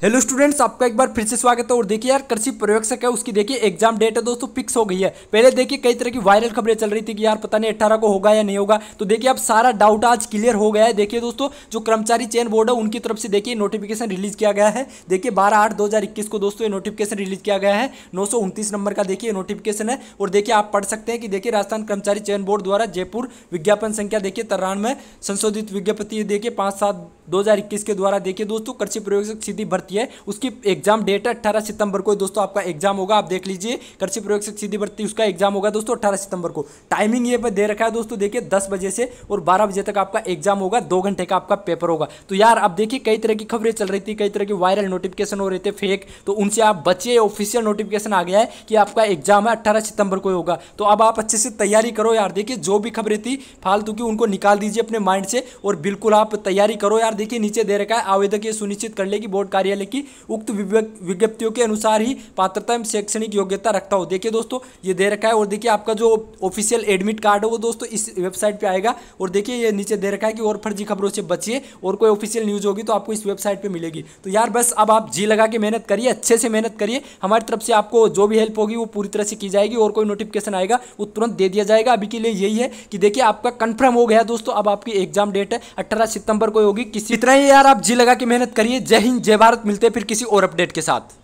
Hello students, आपका एक बार फिर से स्वागत है। और देखिए यार, कृषि प्रयोगशक है, उसकी देखिए एग्ज़ाम डेट है दोस्तों फिक्स हो गई है। पहले देखिए कई तरह की वायरल खबरें चल रही थी कि यार पता नहीं अट्ठारह को होगा या नहीं होगा। तो देखिए अब सारा डाउट आज क्लियर हो गया है। देखिए दोस्तों, जो कर्मचारी चयन बोर्ड है, उनकी तरफ़ से देखिए नोटिफिकेशन रिलीज़ किया गया है। देखिए बारह आठ दो को दोस्तों ये नोटिफिकेशन रिलीज़ किया गया है। नौ नंबर का देखिए नोटिफिकेशन है। और देखिए आप पढ़ सकते हैं कि देखिए राजस्थान कर्मचारी चयन बोर्ड द्वारा जयपुर विज्ञापन संख्या देखिए तिरानवे संशोधित विज्ञप्ति देखिए पाँच सात दो के द्वारा देखिए दोस्तों, कृषि प्रयोगशक सीधी भर्ती है। उसकी एग्ज़ाम डेट है अट्ठारह सितंबर को। दोस्तों, आपका एग्ज़ाम होगा, आप देख लीजिए। कृषि प्रयोग से सीधी भर्ती उसका एग्ज़ाम होगा दोस्तों अट्ठारह सितंबर को। टाइमिंग ये पर दे रखा है दोस्तों, देखिए, दस बजे से और बारह बजे तक आपका एग्ज़ाम होगा। दो घंटे का आपका पेपर होगा। तो यार अब देखिए, कई तरह की खबरें चल रही थी, कई तरह की वायरल नोटिफिकेशन हो रहे थे फेक तो उनसे आप बचे ऑफिशियल नोटिफिकेशन आ गया है कि आपका एग्ज़ाम है अट्ठारह सितंबर को होगा। तो अब आप अच्छे से तैयारी करो यार। देखिए, जो भी खबरें थी, फालतू की उनको निकाल दीजिए अपने माइंड से और बिल्कुल आप तैयारी करो यार। देखिए, नीचे दे रखा है, आवेदक ये सुनिश्चित कर ले कि बोर्ड कार्यालय की उक्त विज्ञप्ति व्यक्तियों के अनुसार ही पात्रता एवं शैक्षणिक योग्यता रखता हो। देखिए दोस्तों, ये दे रखा है और देखिए आपका जो ऑफिशियल एडमिट कार्ड है वो दोस्तों इस वेबसाइट पे आएगा। और देखिए ये नीचे दे रखा है कि और फर्जी खबरों से बचिए और कोई ऑफिशियल न्यूज़ होगी तो आपको इस वेबसाइट पर मिलेगी। तो यार बस अब आप जी लगा के मेहनत करिए, अच्छे से मेहनत करिए। हमारी तरफ़ से आपको जो भी हेल्प होगी वो पूरी तरह से की जाएगी और कोई नोटिफिकेशन आएगा वो तुरंत दे दिया जाएगा। अभी के लिए यही है कि देखिए आपका कंफर्म हो गया दोस्तों। अब आपकी एग्ज़ाम डेट है अट्ठारह सितंबर को होगी। किसी इतना ही यार आप जी लगा के मेहनत करिए। जय हिंद, जय भारत। मिलते हैं फिर किसी और अपडेट के साथ।